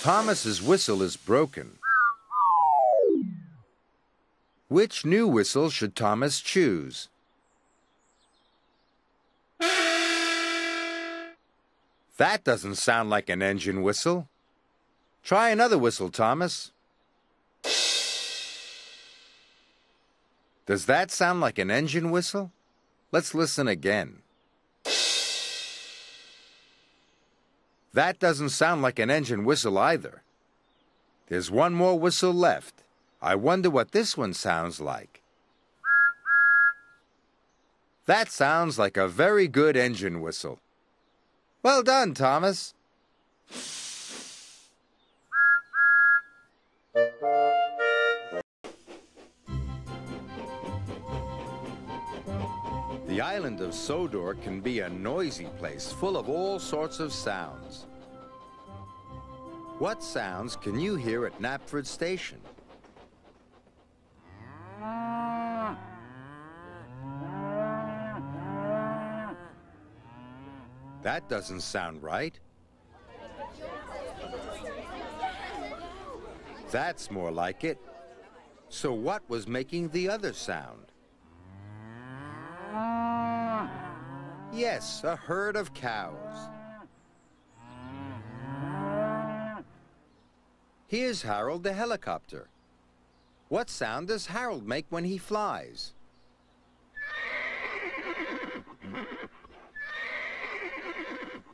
Thomas's whistle is broken. Which new whistle should Thomas choose? That doesn't sound like an engine whistle. Try another whistle, Thomas. Does that sound like an engine whistle? Let's listen again. That doesn't sound like an engine whistle either. There's one more whistle left. I wonder what this one sounds like. That sounds like a very good engine whistle. Well done, Thomas. The island of Sodor can be a noisy place full of all sorts of sounds. What sounds can you hear at Knapford Station? That doesn't sound right. That's more like it. So what was making the other sound? Yes, a herd of cows. Here's Harold the helicopter. What sound does Harold make when he flies?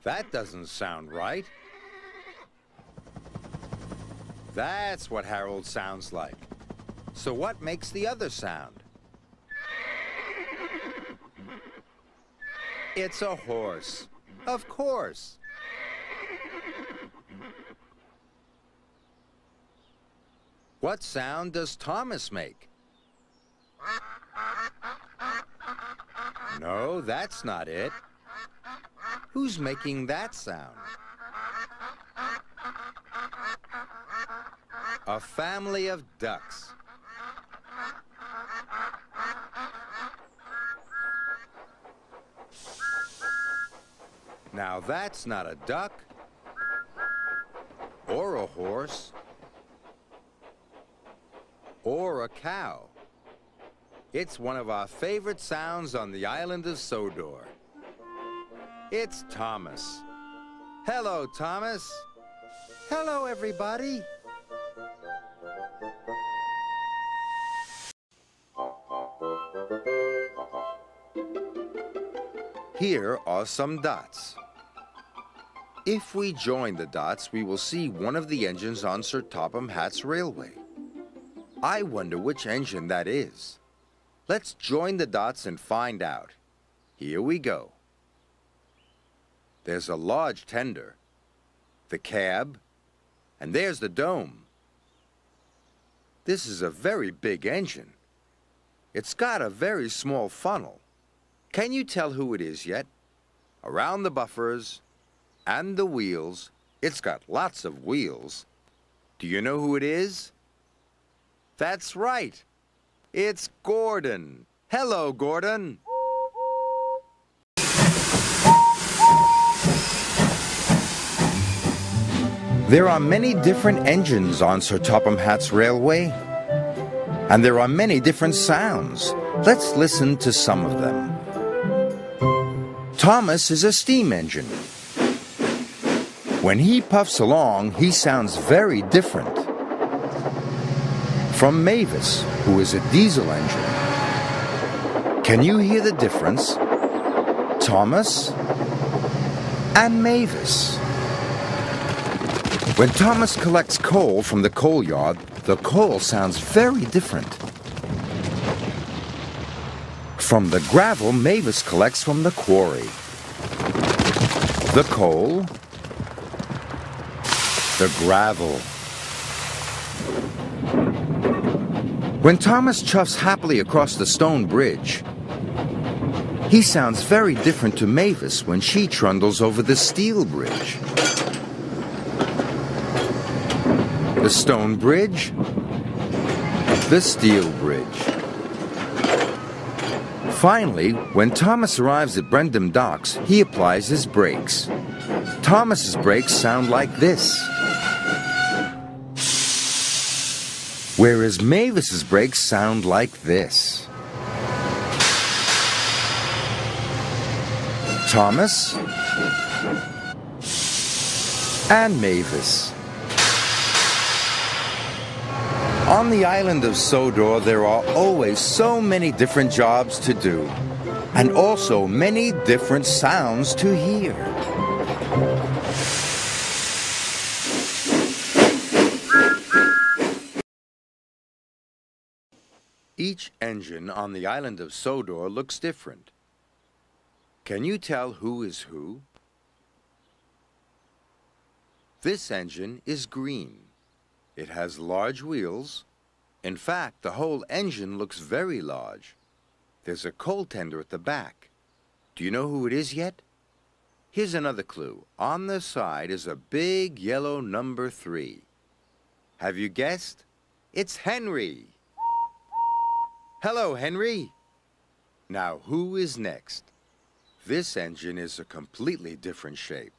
That doesn't sound right. That's what Harold sounds like. So what makes the other sound? It's a horse. Of course. What sound does Thomas make? No, that's not it. Who's making that sound? A family of ducks. Now that's not a duck or a horse or a cow. It's one of our favorite sounds on the island of Sodor. It's Thomas. Hello, Thomas. Hello, everybody. Here are some dots. If we join the dots, we will see one of the engines on Sir Topham Hatt's railway. I wonder which engine that is. Let's join the dots and find out. Here we go. There's a large tender, the cab, and there's the dome. This is a very big engine. It's got a very small funnel. Can you tell who it is yet? Around the buffers and the wheels, it's got lots of wheels. Do you know who it is? That's right. It's Gordon. Hello, Gordon. There are many different engines on Sir Topham Hatt's railway, and there are many different sounds. Let's listen to some of them. Thomas is a steam engine. When he puffs along, he sounds very different from Mavis, who is a diesel engine. Can you hear the difference? Thomas and Mavis. When Thomas collects coal from the coal yard, the coal sounds very different. From the gravel Mavis collects from the quarry. The coal, the gravel. When Thomas chuffs happily across the stone bridge, he sounds very different to Mavis when she trundles over the steel bridge. The stone bridge, the steel bridge. Finally, when Thomas arrives at Brendam Docks, he applies his brakes. Thomas's brakes sound like this. Whereas Mavis's brakes sound like this. Thomas and Mavis. On the island of Sodor, there are always so many different jobs to do, and also many different sounds to hear. Engine on the island of Sodor looks different. Can you tell who is who? This engine is green. It has large wheels. In fact, the whole engine looks very large. There's a coal tender at the back. Do you know who it is yet? Here's another clue. On the side is a big yellow number three. Have you guessed? It's Henry. Hello, Henry. Now, who is next? This engine is a completely different shape.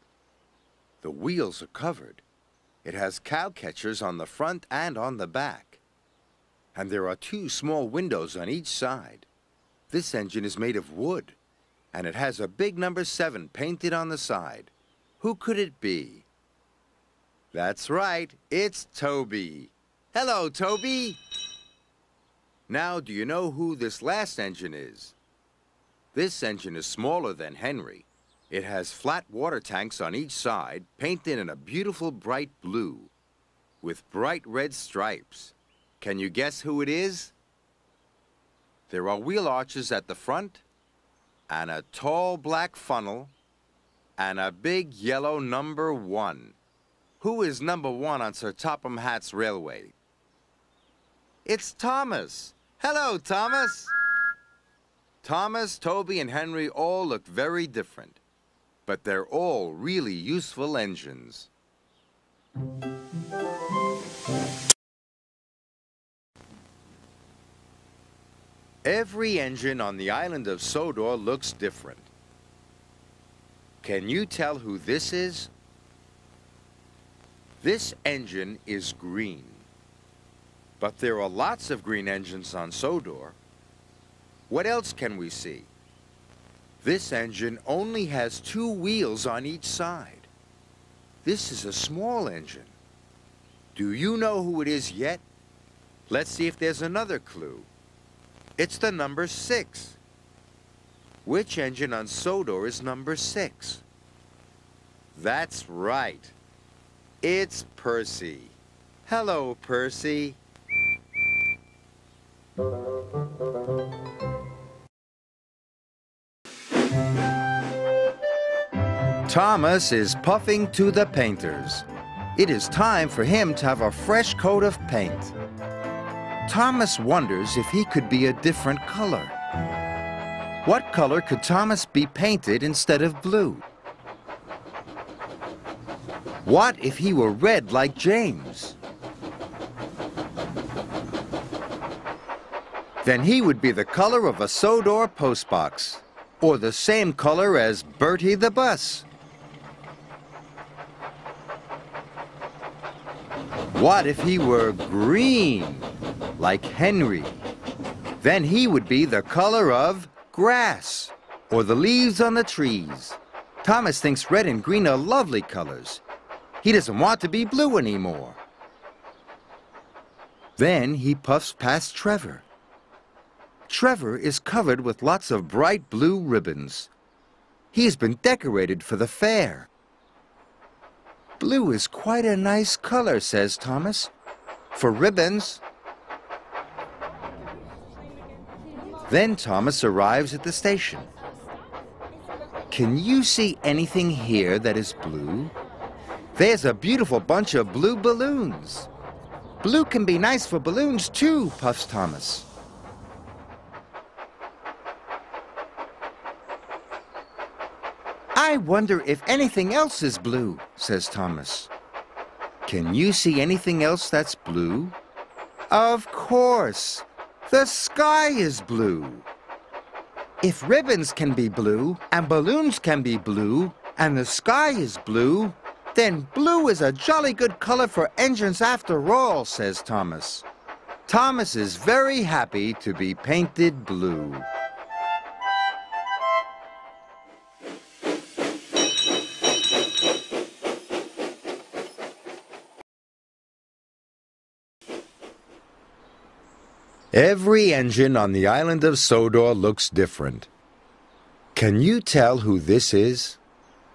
The wheels are covered. It has cow catchers on the front and on the back. And there are two small windows on each side. This engine is made of wood, and it has a big number seven painted on the side. Who could it be? That's right, it's Toby. Hello, Toby. Now, do you know who this last engine is? This engine is smaller than Henry. It has flat water tanks on each side, painted in a beautiful bright blue, with bright red stripes. Can you guess who it is? There are wheel arches at the front, and a tall black funnel, and a big yellow number one. Who is number one on Sir Topham Hatt's railway? It's Thomas. Hello, Thomas. Thomas, Toby, and Henry all look very different, but they're all really useful engines. Every engine on the island of Sodor looks different. Can you tell who this is? This engine is green. But there are lots of green engines on Sodor. What else can we see? This engine only has two wheels on each side. This is a small engine. Do you know who it is yet? Let's see if there's another clue. It's the number six. Which engine on Sodor is number six? That's right. It's Percy. Hello, Percy. Thomas is puffing to the painters. It is time for him to have a fresh coat of paint. Thomas wonders if he could be a different color. What color could Thomas be painted instead of blue? What if he were red like James? Then he would be the color of a Sodor postbox, or the same color as Bertie the bus. What if he were green, like Henry? Then he would be the color of grass, or the leaves on the trees. Thomas thinks red and green are lovely colors. He doesn't want to be blue anymore. Then he puffs past Trevor. Trevor is covered with lots of bright blue ribbons. He's been decorated for the fair. Blue is quite a nice color, says Thomas. For ribbons. Then Thomas arrives at the station. Can you see anything here that is blue? There's a beautiful bunch of blue balloons. Blue can be nice for balloons too, puffs Thomas. I wonder if anything else is blue, says Thomas. Can you see anything else that's blue? Of course. The sky is blue. If ribbons can be blue, and balloons can be blue, and the sky is blue, then blue is a jolly good color for engines after all, says Thomas. Thomas is very happy to be painted blue. Every engine on the island of Sodor looks different. Can you tell who this is?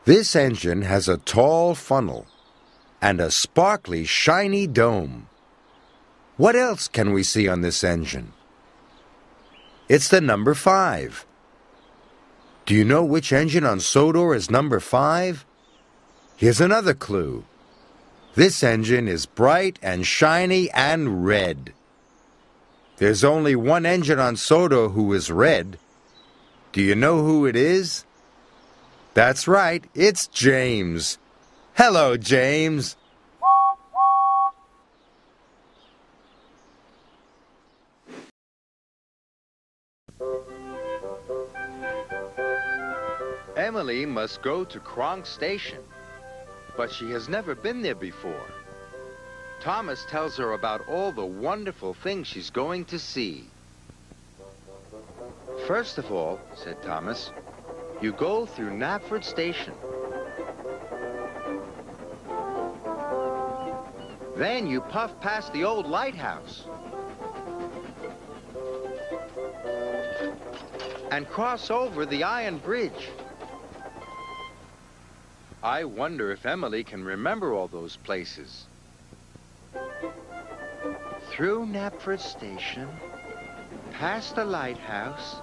This engine has a tall funnel and a sparkly, shiny dome. What else can we see on this engine? It's the number 5. Do you know which engine on Sodor is number 5? Here's another clue. This engine is bright and shiny and red. There's only one engine on Sodor who is red. Do you know who it is? That's right, it's James. Hello, James. Emily must go to Kronk Station, but she has never been there before. Thomas tells her about all the wonderful things she's going to see. First of all, said Thomas, you go through Knapford Station. Then you puff past the old lighthouse. And cross over the iron bridge. I wonder if Emily can remember all those places through Knapford Station, past the lighthouse,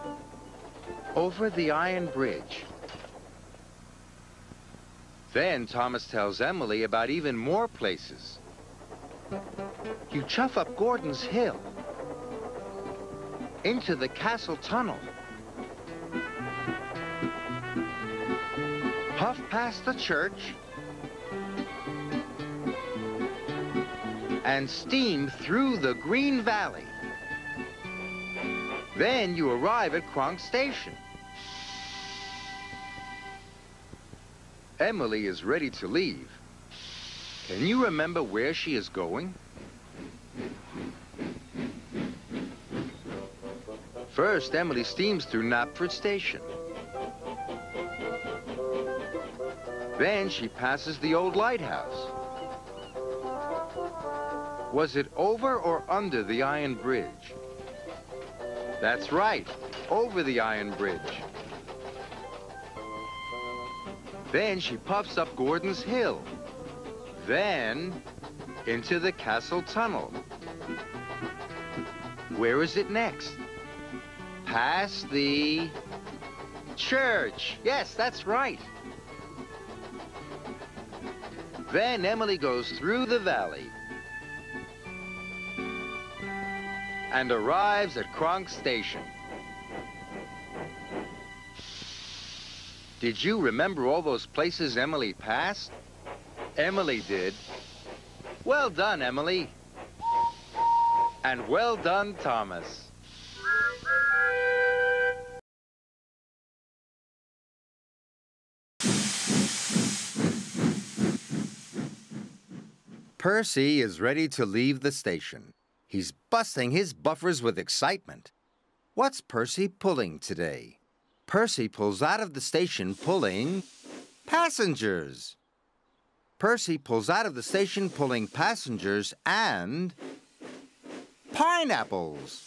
over the iron bridge. Then Thomas tells Emily about even more places. You chuff up Gordon's Hill, into the castle tunnel, puff past the church, and steam through the Green Valley. Then you arrive at Kronk Station. Emily is ready to leave. Can you remember where she is going? First, Emily steams through Knapford Station. Then she passes the old lighthouse. Was it over or under the iron bridge? That's right, over the iron bridge. Then she puffs up Gordon's Hill. Then into the castle tunnel. Where is it next? Past the church. Yes, that's right. Then Emily goes through the valley and arrives at Kronk Station. Did you remember all those places Emily passed? Emily did. Well done, Emily. And well done, Thomas. Percy is ready to leave the station. He's busting his buffers with excitement. What's Percy pulling today? Percy pulls out of the station pulling passengers. Percy pulls out of the station pulling passengers and pineapples.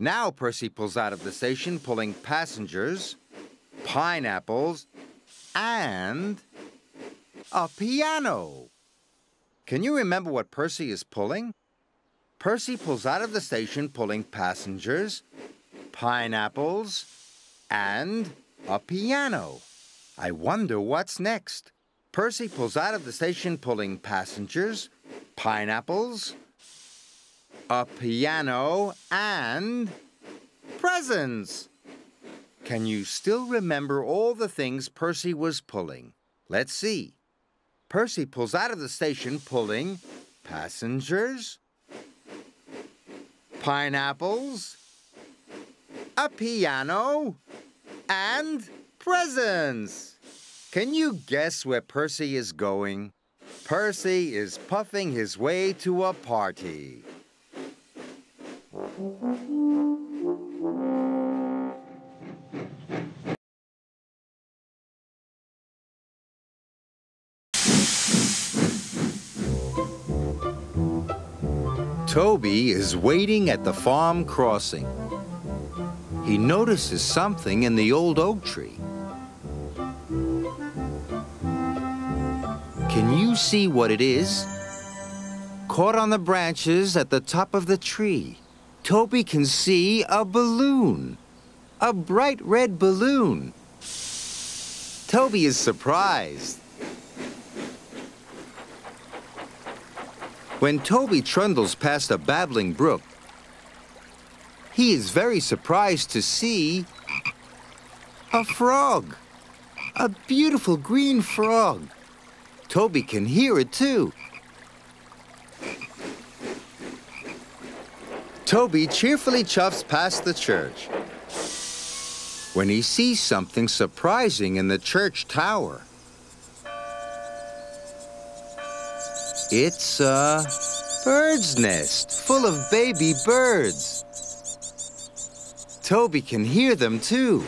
Now Percy pulls out of the station pulling passengers, pineapples, and a piano. Can you remember what Percy is pulling? Percy pulls out of the station pulling passengers, pineapples, and a piano. I wonder what's next. Percy pulls out of the station pulling passengers, pineapples, a piano, and presents. Can you still remember all the things Percy was pulling? Let's see. Percy pulls out of the station pulling passengers, pineapples, a piano, and presents. Can you guess where Percy is going? Percy is puffing his way to a party. Toby is waiting at the farm crossing. He notices something in the old oak tree. Can you see what it is? Caught on the branches at the top of the tree, Toby can see a balloon. A bright red balloon. Toby is surprised. When Toby trundles past a babbling brook, he is very surprised to see a frog. A beautiful green frog. Toby can hear it too. Toby cheerfully chuffs past the church. When he sees something surprising in the church tower, It's a bird's nest full of baby birds. Toby can hear them too.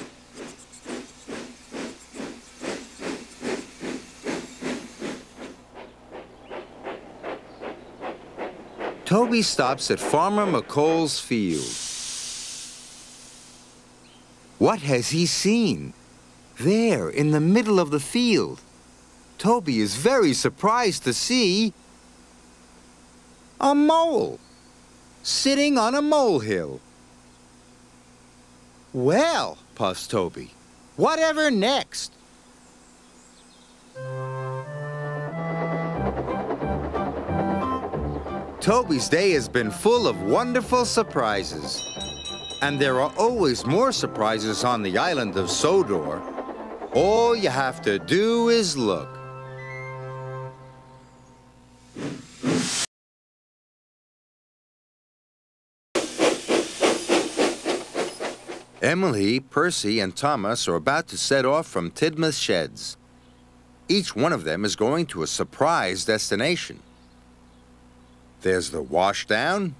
Toby stops at Farmer McColl's field. What has he seen? There, in the middle of the field. Toby is very surprised to see a mole. Sitting on a molehill. Well, puffs Toby, whatever next? Toby's day has been full of wonderful surprises. And there are always more surprises on the island of Sodor. All you have to do is look. Emily, Percy, and Thomas are about to set off from Tidmouth Sheds. Each one of them is going to a surprise destination. There's the washdown,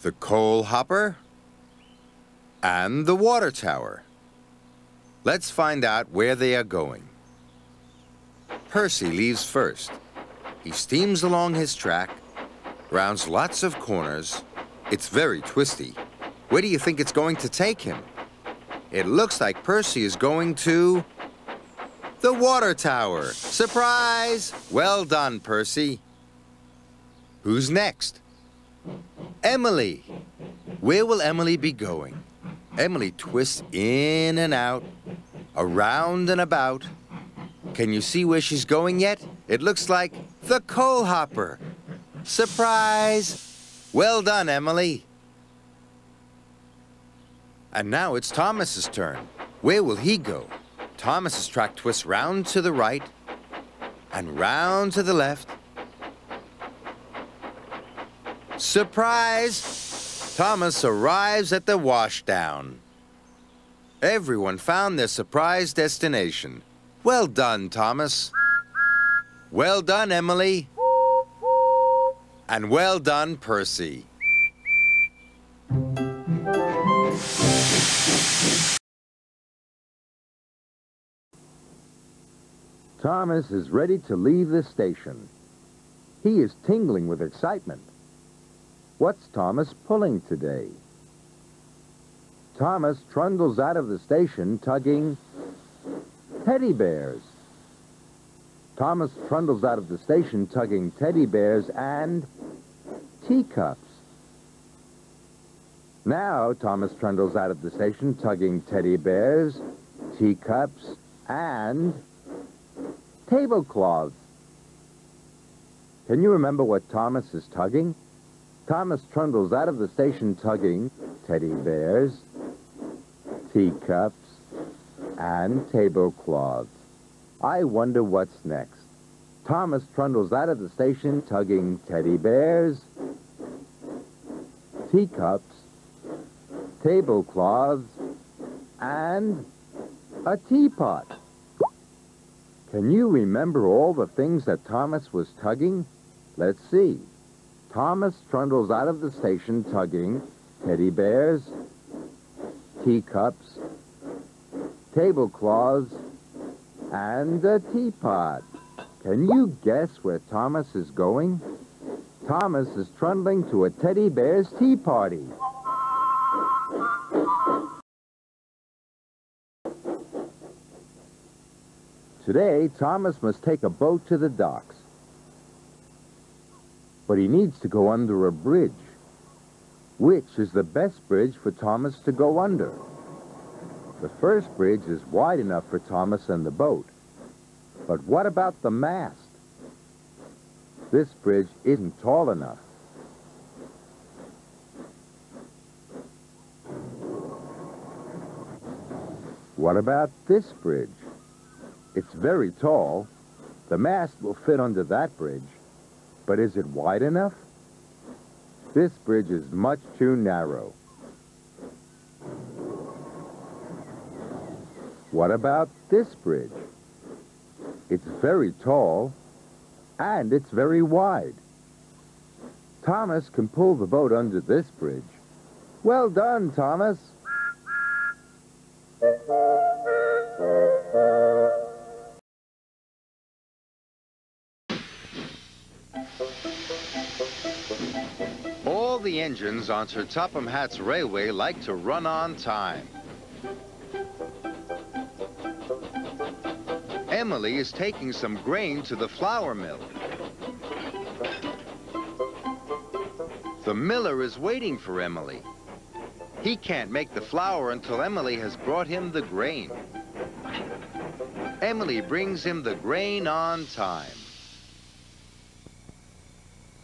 the coal hopper, and the water tower. Let's find out where they are going. Percy leaves first. He steams along his track, rounds lots of corners. It's very twisty. Where do you think it's going to take him? It looks like Percy is going to... The water tower. Surprise! Well done, Percy. Who's next? Emily. Where will Emily be going? Emily twists in and out, around and about. Can you see where she's going yet? It looks like the coal hopper. Surprise! Well done, Emily. And now it's Thomas's turn. Where will he go? Thomas's track twists round to the right and round to the left. Surprise! Thomas arrives at the washdown. Everyone found their surprise destination. Well done, Thomas. Well done, Emily. And well done, Percy. Thomas is ready to leave the station. He is tingling with excitement. What's Thomas pulling today? Thomas trundles out of the station tugging teddy bears. Thomas trundles out of the station tugging teddy bears and teacups. Now Thomas trundles out of the station tugging teddy bears, teacups, and tablecloths. Can you remember what Thomas is tugging? Thomas trundles out of the station tugging teddy bears, teacups, and tablecloths. I wonder what's next. Thomas trundles out of the station tugging teddy bears, teacups, tablecloths, and a teapot. Can you remember all the things that Thomas was tugging? Let's see. Thomas trundles out of the station tugging teddy bears, teacups, tablecloths, and a teapot. Can you guess where Thomas is going? Thomas is trundling to a teddy bear's tea party. Today, Thomas must take a boat to the docks. But he needs to go under a bridge. Which is the best bridge for Thomas to go under? The first bridge is wide enough for Thomas and the boat. But what about the mast? This bridge isn't tall enough. What about this bridge? It's very tall. The mast will fit under that bridge. But is it wide enough? This bridge is much too narrow. What about this bridge? It's very tall, and it's very wide. Thomas can pull the boat under this bridge. Well done, Thomas. Engines on Sir Topham Hatt's railway like to run on time. Emily is taking some grain to the flour mill. The miller is waiting for Emily. He can't make the flour until Emily has brought him the grain. Emily brings him the grain on time.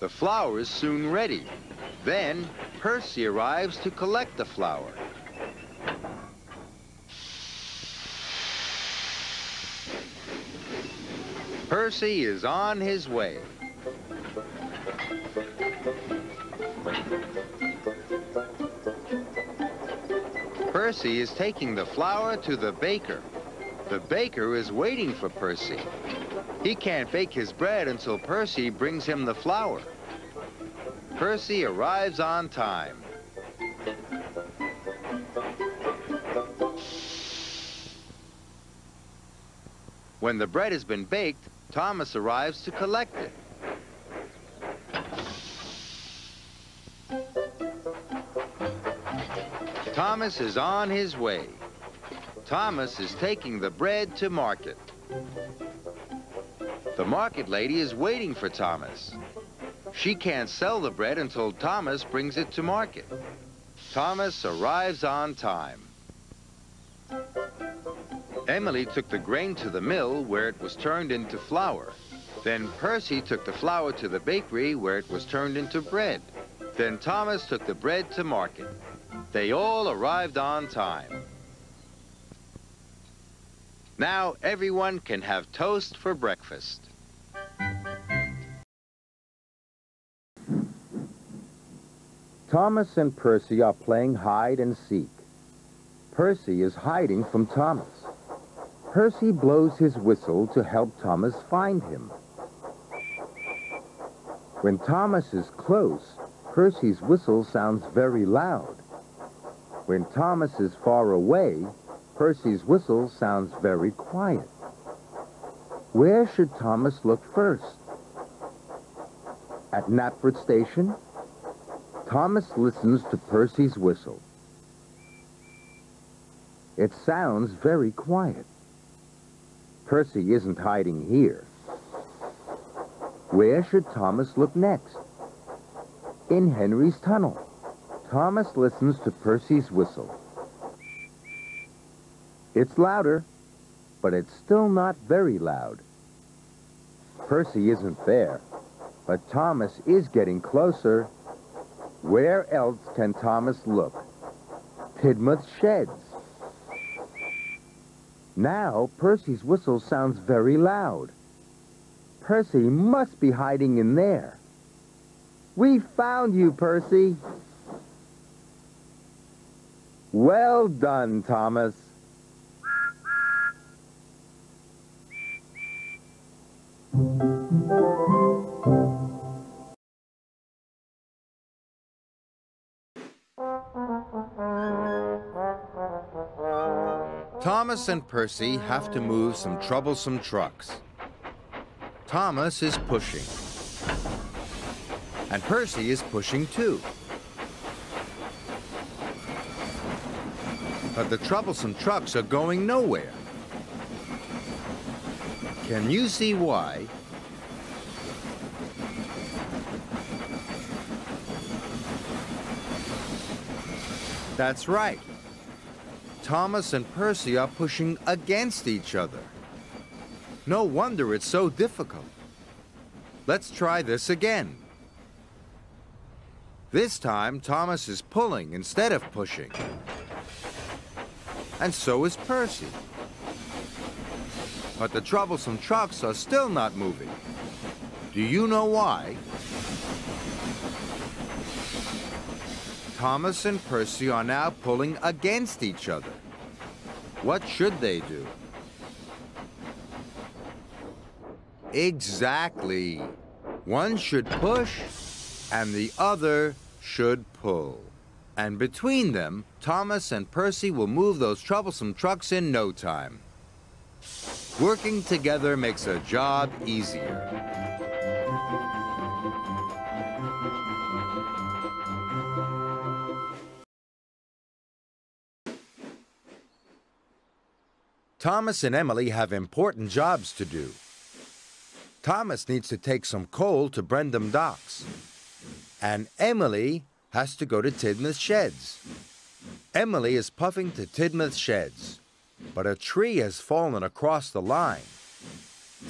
The flour is soon ready. Then Percy arrives to collect the flour. Percy is on his way. Percy is taking the flour to the baker. The baker is waiting for Percy. He can't bake his bread until Percy brings him the flour. Percy arrives on time. When the bread has been baked, Thomas arrives to collect it. Thomas is on his way. Thomas is taking the bread to market. The market lady is waiting for Thomas. She can't sell the bread until Thomas brings it to market. Thomas arrives on time. Emily took the grain to the mill where it was turned into flour. Then Percy took the flour to the bakery where it was turned into bread. Then Thomas took the bread to market. They all arrived on time. Now everyone can have toast for breakfast. Thomas and Percy are playing hide and seek. Percy is hiding from Thomas. Percy blows his whistle to help Thomas find him. When Thomas is close, Percy's whistle sounds very loud. When Thomas is far away, Percy's whistle sounds very quiet. Where should Thomas look first? At Knapford Station? Thomas listens to Percy's whistle. It sounds very quiet. Percy isn't hiding here. Where should Thomas look next? In Henry's tunnel. Thomas listens to Percy's whistle. It's louder, but it's still not very loud. Percy isn't there, but Thomas is getting closer. Where else can Thomas look? Tidmouth sheds. Now, Percy's whistle sounds very loud. Percy must be hiding in there. We found you, Percy. Well done, Thomas. Thomas and Percy have to move some troublesome trucks. Thomas is pushing. And Percy is pushing too. But the troublesome trucks are going nowhere. Can you see why? That's right. Thomas and Percy are pushing against each other. No wonder it's so difficult. Let's try this again. This time, Thomas is pulling instead of pushing. And so is Percy. But the troublesome trucks are still not moving. Do you know why? Thomas and Percy are now pulling against each other. What should they do? Exactly. One should push and the other should pull. And between them, Thomas and Percy will move those troublesome trucks in no time. Working together makes a job easier. Thomas and Emily have important jobs to do. Thomas needs to take some coal to Brendam Docks. And Emily has to go to Tidmouth Sheds. Emily is puffing to Tidmouth Sheds, but a tree has fallen across the line.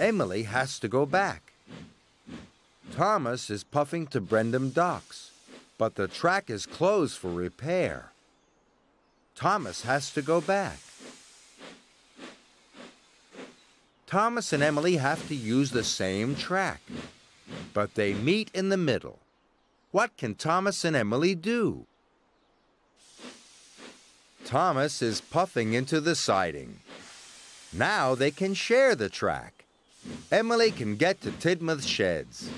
Emily has to go back. Thomas is puffing to Brendam Docks, but the track is closed for repair. Thomas has to go back. Thomas and Emily have to use the same track, but they meet in the middle. What can Thomas and Emily do? Thomas is puffing into the siding. Now they can share the track. Emily can get to Tidmouth Sheds,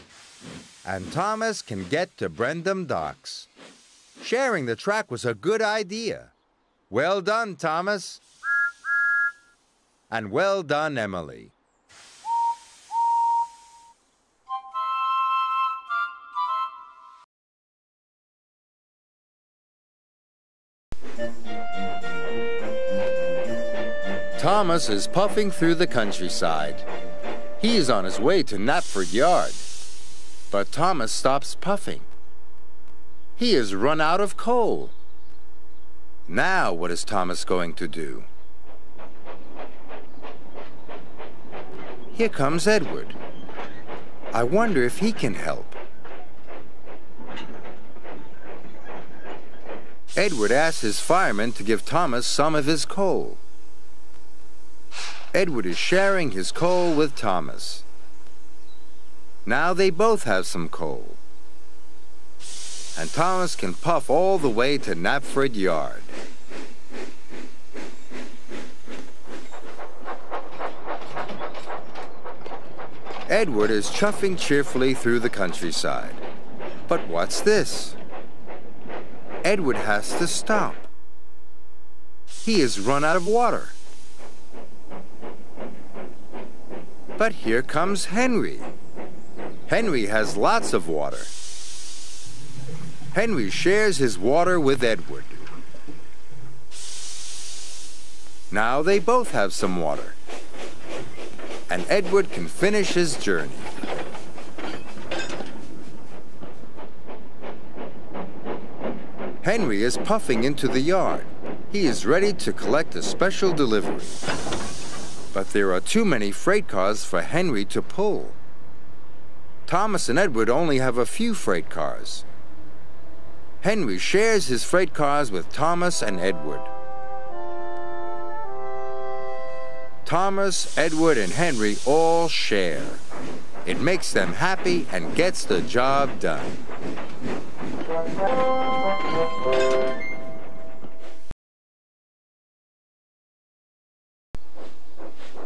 and Thomas can get to Brendam Docks. Sharing the track was a good idea. Well done, Thomas. And well done, Emily. Thomas is puffing through the countryside. He is on his way to Knapford Yard. But Thomas stops puffing. He has run out of coal. Now what is Thomas going to do? Here comes Edward. I wonder if he can help. Edward asks his fireman to give Thomas some of his coal. Edward is sharing his coal with Thomas. Now they both have some coal. And Thomas can puff all the way to Knapford Yard. Edward is chuffing cheerfully through the countryside. But what's this? Edward has to stop. He has run out of water. But here comes Henry. Henry has lots of water. Henry shares his water with Edward. Now they both have some water and Edward can finish his journey. Henry is puffing into the yard. He is ready to collect a special delivery. But there are too many freight cars for Henry to pull. Thomas and Edward only have a few freight cars. Henry shares his freight cars with Thomas and Edward. Thomas, Edward, and Henry all share. It makes them happy and gets the job done.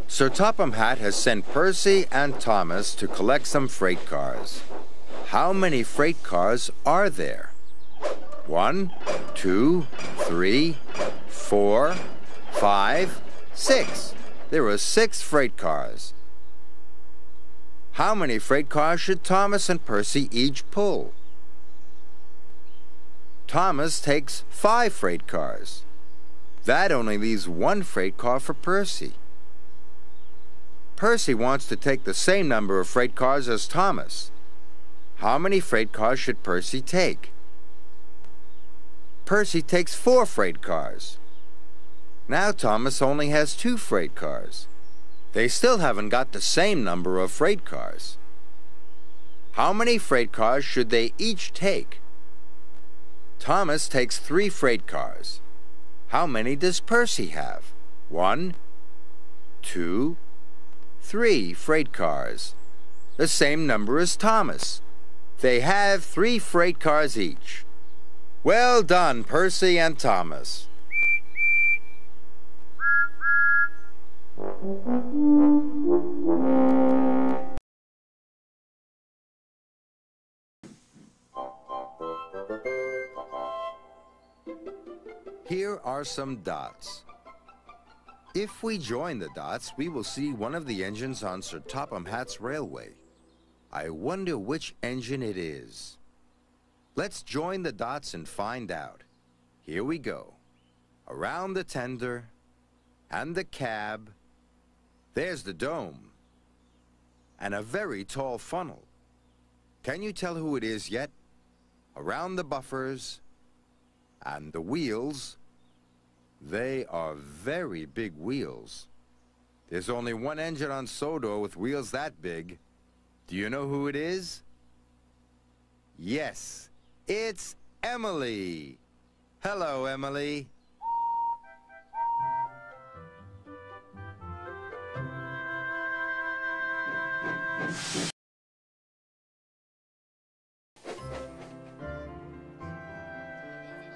Sir Topham Hatt has sent Percy and Thomas to collect some freight cars. How many freight cars are there? One, two, three, four, five, Six. There are six freight cars. How many freight cars should Thomas and Percy each pull? Thomas takes five freight cars. That only leaves one freight car for Percy. Percy wants to take the same number of freight cars as Thomas. How many freight cars should Percy take? Percy takes four freight cars. Now Thomas only has two freight cars. They still haven't got the same number of freight cars. How many freight cars should they each take? Thomas takes three freight cars. How many does Percy have? One, two, three freight cars. The same number as Thomas. They have three freight cars each. Well done, Percy and Thomas. Here are some dots. If we join the dots, we will see one of the engines on Sir Topham Hatt's railway. I wonder which engine it is. Let's join the dots and find out. Here we go. Around the tender, and the cab. There's the dome. And a very tall funnel. Can you tell who it is yet? Around the buffers, and the wheels, they are very big wheels. There's only one engine on Sodor with wheels that big. Do you know who it is? Yes, it's Emily. Hello, Emily.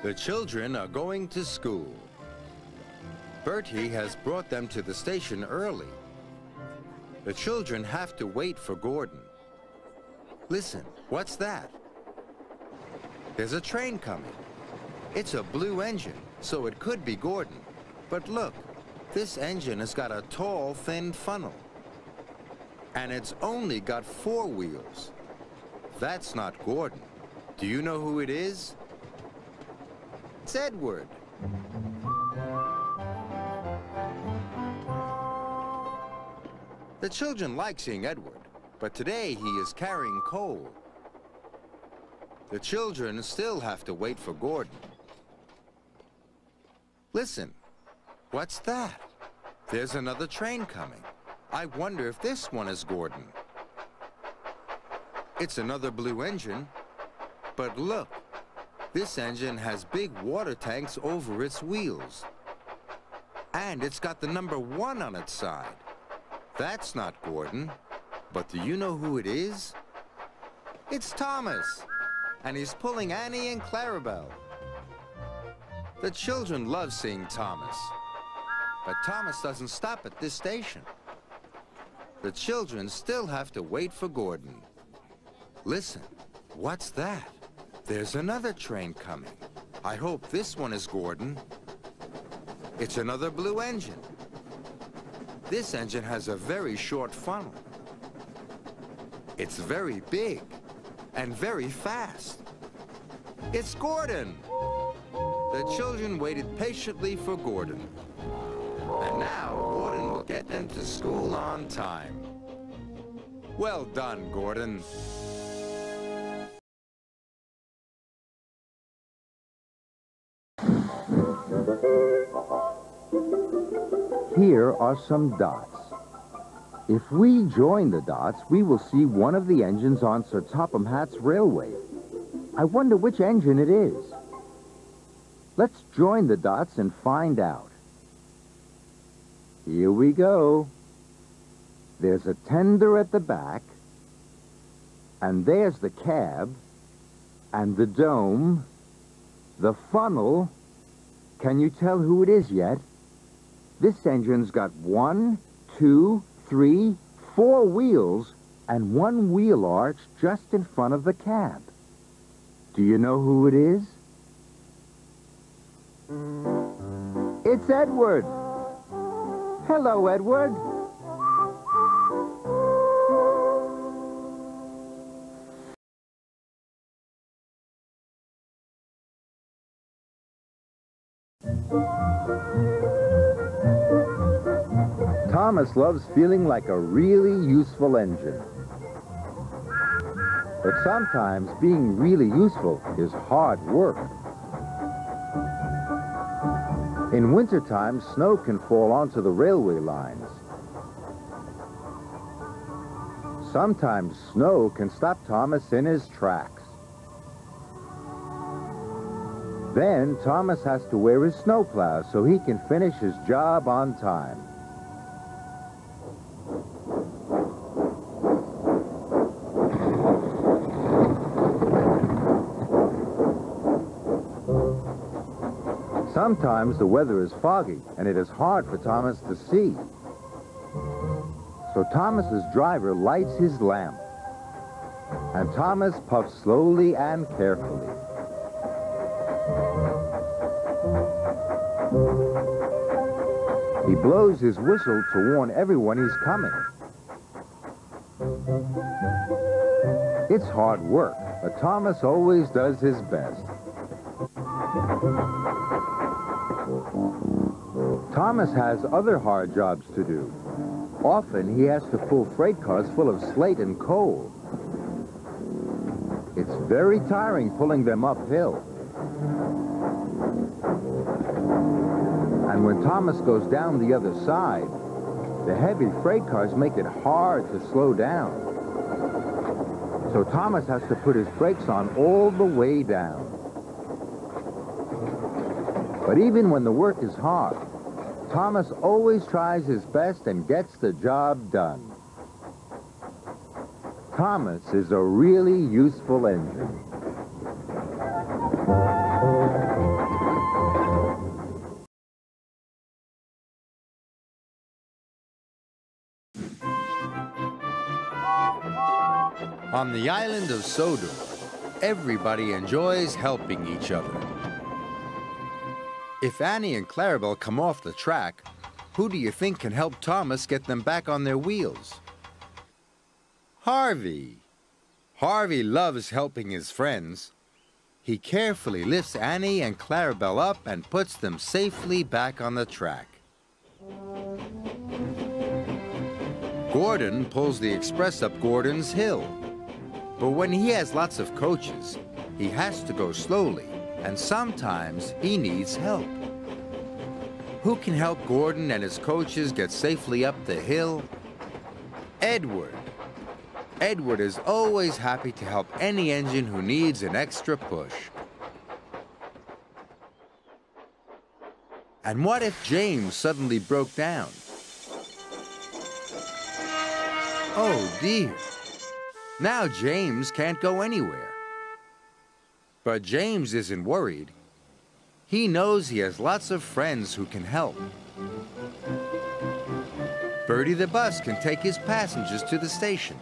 The children are going to school. Bertie has brought them to the station early. The children have to wait for Gordon. Listen, what's that? There's a train coming. It's a blue engine, so it could be Gordon. But look, this engine has got a tall, thin funnel. And it's only got four wheels. That's not Gordon. Do you know who it is? It's Edward. The children like seeing Edward, but today he is carrying coal. The children still have to wait for Gordon. Listen, what's that? There's another train coming. I wonder if this one is Gordon. It's another blue engine, but look, this engine has big water tanks over its wheels. And it's got the number one on its side. That's not Gordon. But do you know who it is? It's Thomas. And he's pulling Annie and Clarabelle. The children love seeing Thomas. But Thomas doesn't stop at this station. The children still have to wait for Gordon. Listen, what's that? There's another train coming. I hope this one is Gordon. It's another blue engine. This engine has a very short funnel. It's very big and very fast. It's Gordon! The children waited patiently for Gordon. And now Gordon will get them to school on time. Well done, Gordon. Here are some dots. If we join the dots, we will see one of the engines on Sir Topham Hatt's railway. I wonder which engine it is. Let's join the dots and find out. Here we go. There's a tender at the back, and there's the cab, and the dome, the funnel. Can you tell who it is yet? This engine's got one, two, three, four wheels, and one wheel arch just in front of the cab. Do you know who it is? It's Edward. Hello, Edward. Thomas loves feeling like a really useful engine. But sometimes being really useful is hard work. In wintertime, snow can fall onto the railway lines. Sometimes snow can stop Thomas in his tracks. Then Thomas has to wear his snowplow so he can finish his job on time. Sometimes the weather is foggy and it is hard for Thomas to see. So Thomas's driver lights his lamp and Thomas puffs slowly and carefully. He blows his whistle to warn everyone he's coming. It's hard work, but Thomas always does his best. Thomas has other hard jobs to do. Often he has to pull freight cars full of slate and coal. It's very tiring pulling them uphill. And when Thomas goes down the other side, the heavy freight cars make it hard to slow down. So Thomas has to put his brakes on all the way down. But even when the work is hard, Thomas always tries his best and gets the job done. Thomas is a really useful engine. On the island of Sodor, everybody enjoys helping each other. If Annie and Clarabelle come off the track, who do you think can help Thomas get them back on their wheels? Harvey. Harvey loves helping his friends. He carefully lifts Annie and Clarabelle up and puts them safely back on the track. Gordon pulls the express up Gordon's hill. But when he has lots of coaches, he has to go slowly, and sometimes he needs help. Who can help Gordon and his coaches get safely up the hill? Edward. Edward is always happy to help any engine who needs an extra push. And what if James suddenly broke down? Oh dear. Now James can't go anywhere. But James isn't worried. He knows he has lots of friends who can help. Bertie the bus can take his passengers to the station.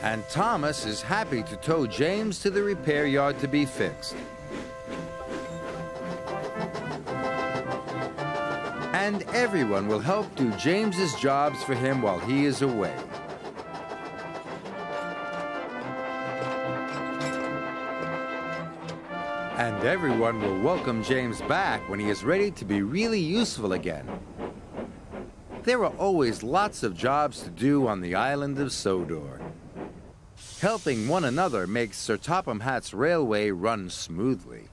And Thomas is happy to tow James to the repair yard to be fixed. And everyone will help do James's jobs for him while he is away. Everyone will welcome James back when he is ready to be really useful again. There are always lots of jobs to do on the island of Sodor. Helping one another makes Sir Topham Hatt's railway run smoothly.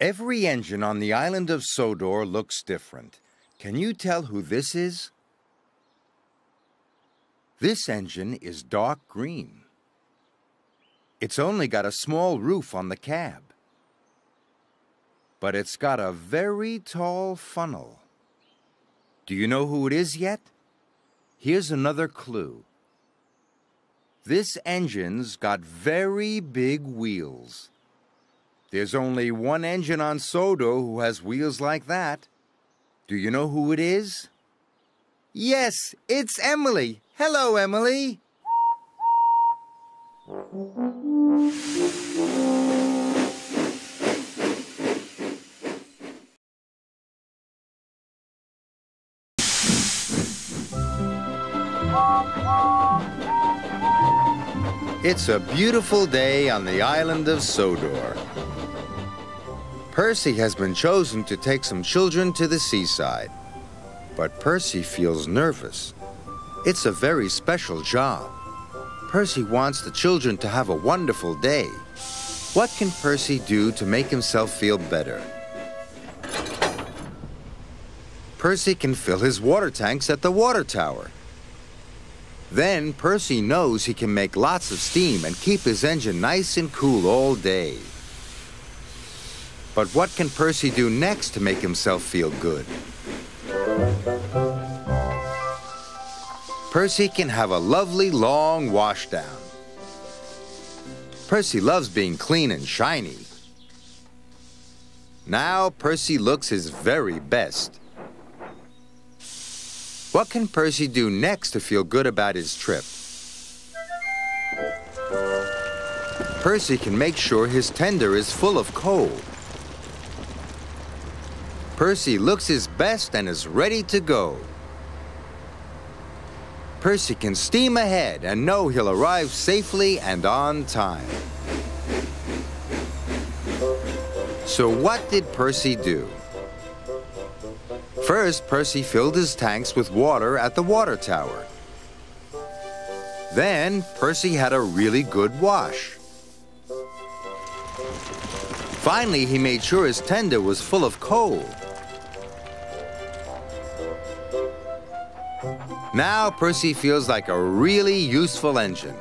Every engine on the island of Sodor looks different. Can you tell who this is? This engine is dark green. It's only got a small roof on the cab. But it's got a very tall funnel. Do you know who it is yet? Here's another clue. This engine's got very big wheels. There's only one engine on Sodor who has wheels like that. Do you know who it is? Yes, it's Emily. Hello, Emily. It's a beautiful day on the island of Sodor. Percy has been chosen to take some children to the seaside. But Percy feels nervous. It's a very special job. Percy wants the children to have a wonderful day. What can Percy do to make himself feel better? Percy can fill his water tanks at the water tower. Then Percy knows he can make lots of steam and keep his engine nice and cool all day. But what can Percy do next to make himself feel good? Percy can have a lovely long washdown. Percy loves being clean and shiny. Now Percy looks his very best. What can Percy do next to feel good about his trip? Percy can make sure his tender is full of coal. Percy looks his best and is ready to go. Percy can steam ahead and know he'll arrive safely and on time. So what did Percy do? First, Percy filled his tanks with water at the water tower. Then, Percy had a really good wash. Finally, he made sure his tender was full of coal. Now Percy feels like a really useful engine.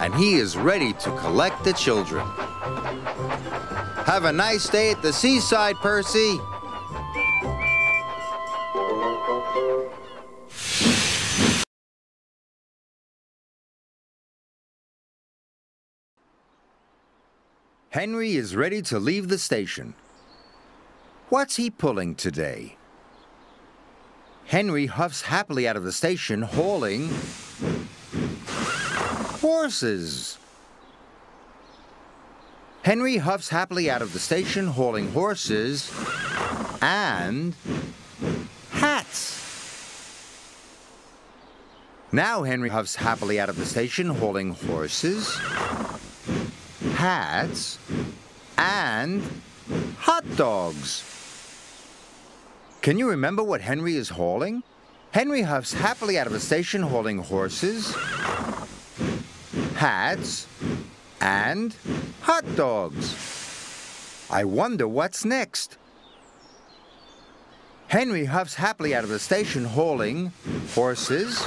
And he is ready to collect the children. Have a nice day at the seaside, Percy. Henry is ready to leave the station. What's he pulling today? Henry huffs happily out of the station, hauling horses. Henry huffs happily out of the station, hauling horses and hats. Now Henry huffs happily out of the station, hauling horses, hats, and hot dogs. Can you remember what Henry is hauling? Henry huffs happily out of the station hauling horses, hats, and hot dogs. I wonder what's next. Henry huffs happily out of the station hauling horses,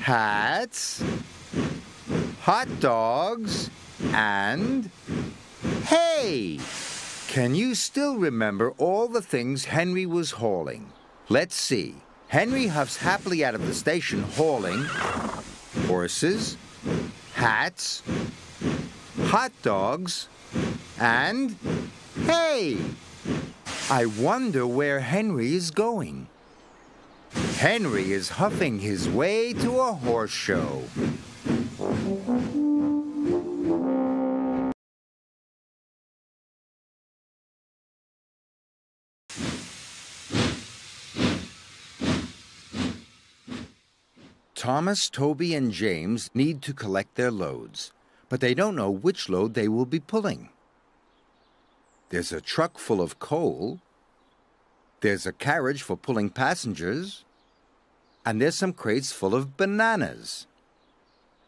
hats, hot dogs, and hay. Can you still remember all the things Henry was hauling? Let's see. Henry huffs happily out of the station hauling horses, hats, hot dogs, and hay. I wonder where Henry is going. Henry is huffing his way to a horse show. Thomas, Toby, and James need to collect their loads, but they don't know which load they will be pulling. There's a truck full of coal, there's a carriage for pulling passengers, and there's some crates full of bananas.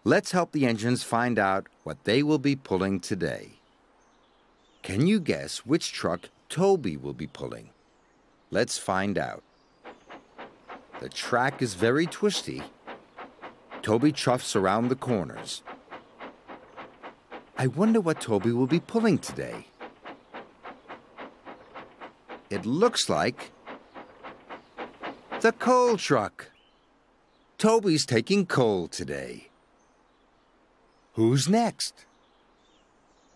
Let's help the engines find out what they will be pulling today. Can you guess which truck Toby will be pulling? Let's find out. The track is very twisty Toby chuffs around the corners. I wonder what Toby will be pulling today. It looks like the coal truck. Toby's taking coal today. Who's next?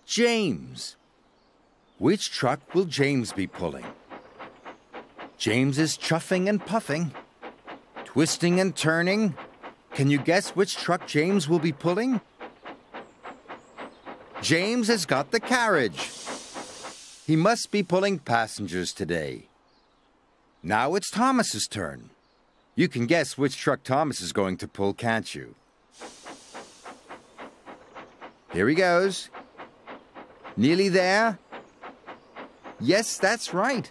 James. Which truck will James be pulling? James is chuffing and puffing Twisting and turning. Can you guess which truck James will be pulling? James has got the carriage. He must be pulling passengers today. Now it's Thomas's turn. You can guess which truck Thomas is going to pull, can't you? Here he goes. Nearly there? Yes, that's right.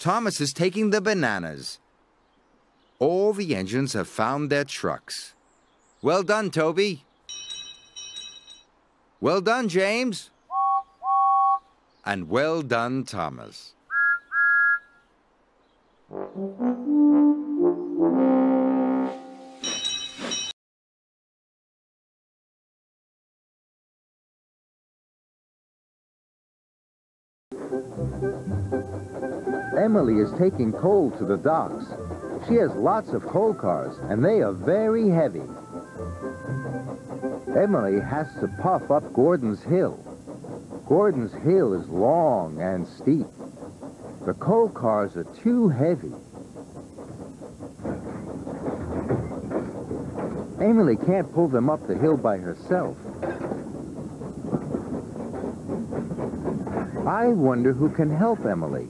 Thomas is taking the bananas. All the engines have found their trucks. Well done, Toby. Well done, James. And well done, Thomas. Emily is taking coal to the docks. She has lots of coal cars, and they are very heavy. Emily has to puff up Gordon's Hill. Gordon's Hill is long and steep. The coal cars are too heavy. Emily can't pull them up the hill by herself. I wonder who can help Emily.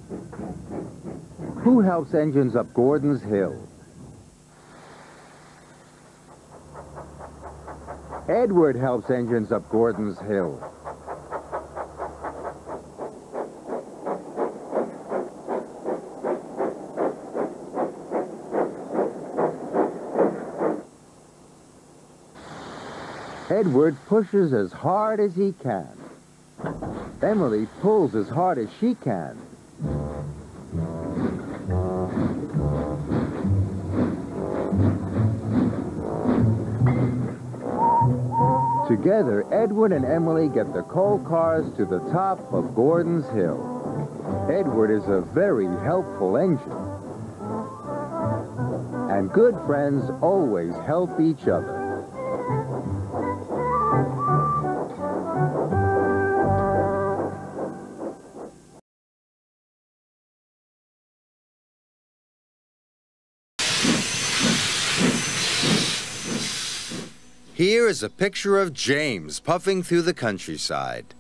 Who helps engines up Gordon's Hill? Edward helps engines up Gordon's Hill. Edward pushes as hard as he can. Emily pulls as hard as she can. Together, Edward and Emily get the coal cars to the top of Gordon's Hill. Edward is a very helpful engine. And good friends always help each other. Here is a picture of James puffing through the countryside.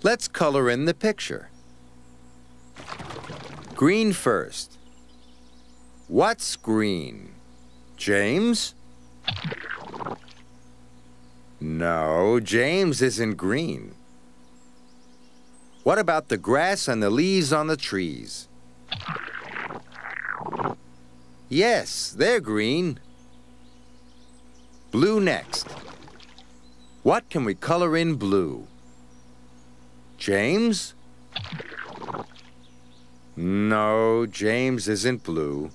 Let's color in the picture. Green first. What's green? James? No, James isn't green. What about the grass and the leaves on the trees? Yes, they're green. Blue next. What can we color in blue? James? No, James isn't blue.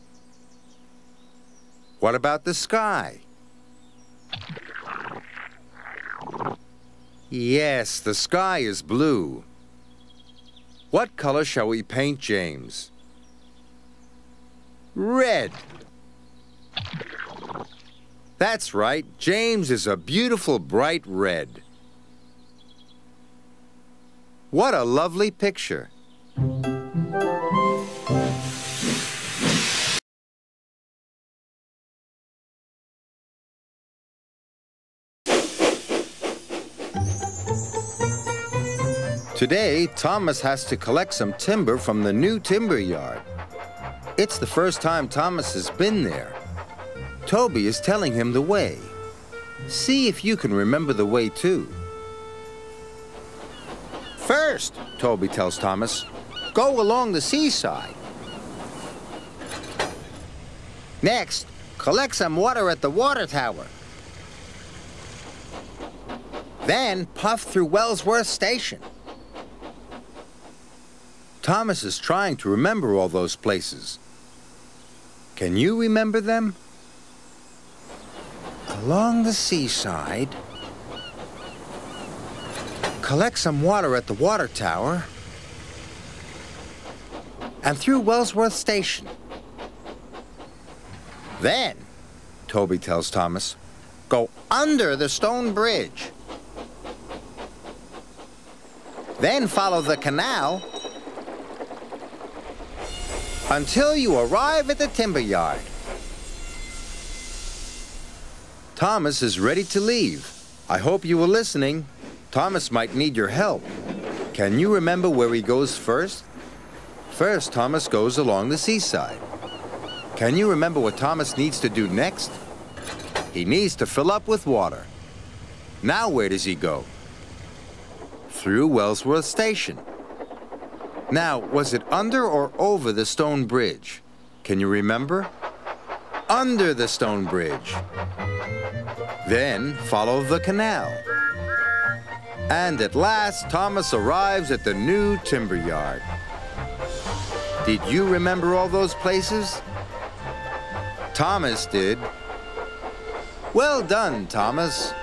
What about the sky? Yes, the sky is blue. What color shall we paint James? Red. That's right. James is a beautiful bright red. What a lovely picture. Today, Thomas has to collect some timber from the new timber yard. It's the first time Thomas has been there. Toby is telling him the way. See if you can remember the way too. First, Toby tells Thomas, go along the seaside. Next, collect some water at the water tower. Then puff through Wellsworth Station. Thomas is trying to remember all those places. Can you remember them? Along the seaside, collect some water at the water tower, and through Wellsworth Station. Then, Toby tells Thomas, go under the stone bridge. Then follow the canal until you arrive at the timber yard. Thomas is ready to leave. I hope you were listening. Thomas might need your help. Can you remember where he goes first? First, Thomas goes along the seaside. Can you remember what Thomas needs to do next? He needs to fill up with water. Now where does he go? Through Wellsworth Station. Now, was it under or over the stone bridge? Can you remember? Under the stone bridge. Then follow the canal. And at last, Thomas arrives at the new timber yard. Did you remember all those places? Thomas did. Well done, Thomas.